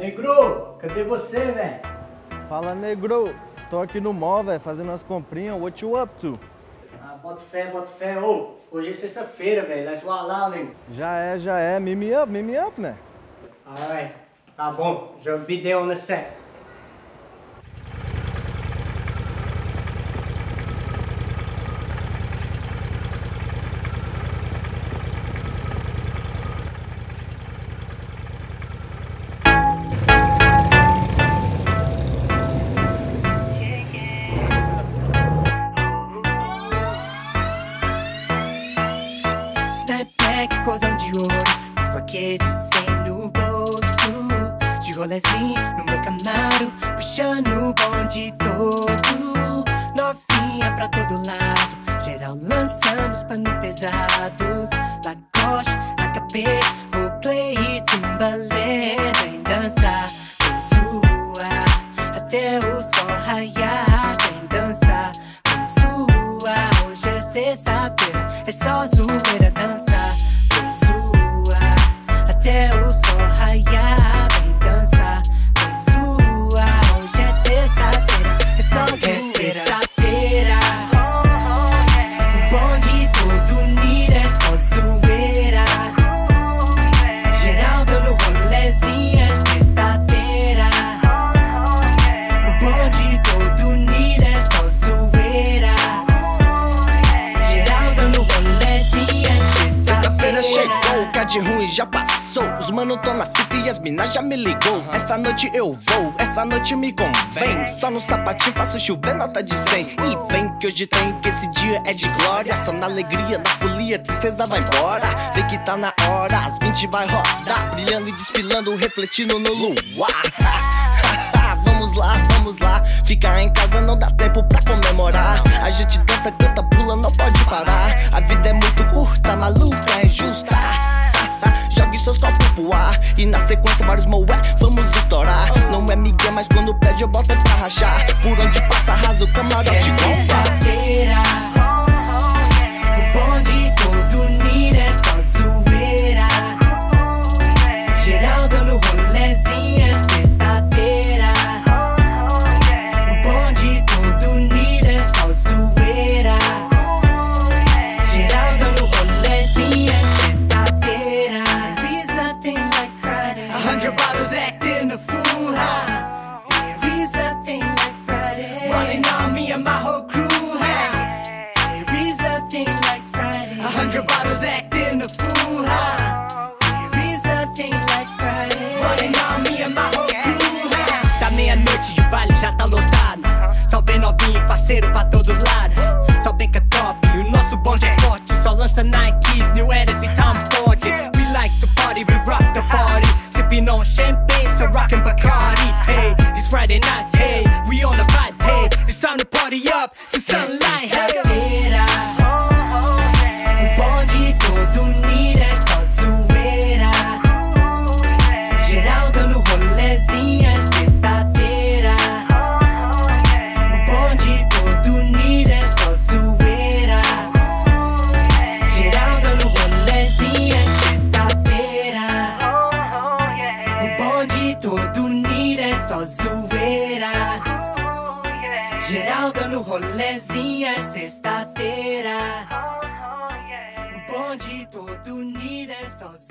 Negro, cadê você, velho? Fala, negro. Tô aqui no mall, velho, fazendo umas comprinhas. What you up to? Ah, bota fé, bota fé. Ô, hoje é sexta-feira, velho. Let's go lá, nego. Já é, já é. Me me up, me me up, né? Alright. Tá bom. Já be there on the plaquetes sem no bolso. De rolezinho no meu Camaro Puxando o bonde todo. Novinha pra todo lado Geral lançando os panos pesados. Lacoste, HB, Oakley e Timbaland Vem dançar, vem zoar Até o sol raiar Vem dançar, vem zoar Hoje é sexta-feira É só zoeira o de ruim já passou. Os mano tão na fita e as minas já me ligou. Essa noite eu vou, essa noite me convém. Só no sapatinho faço chover nota de 100. E vem que hoje tem, que esse dia é de glória. Só na alegria, na folia, tristeza vai embora. Vê que tá na hora, as 20 vai rodar. Brilhando e desfilando, refletindo no luar. Vamos lá, vamos lá. Ficar em casa não dá tempo pra comemorar. A gente vamos estourar. Não é Miguel, mas quando pede eu boto é pra rachar. Por onde passa arrasa o camarote É Running on me and my whole crew huh? There is nothing like Friday A hundred bottles acting a fool huh? There is nothing like Friday Running on me and my whole crew huh? Da meia-noite de baile já tá lotado. Só vem novinho parceiro pra todo lado. Só é top o nosso bonde é forte. Só lança Nikes, New Eras e Tom Ford. We like to party, we rock the party. Sipping on champagne, so rockin' Bacardi Hey, it's Friday night, Geral dando rolezinha é sexta-feira O bonde todo unido é zoeira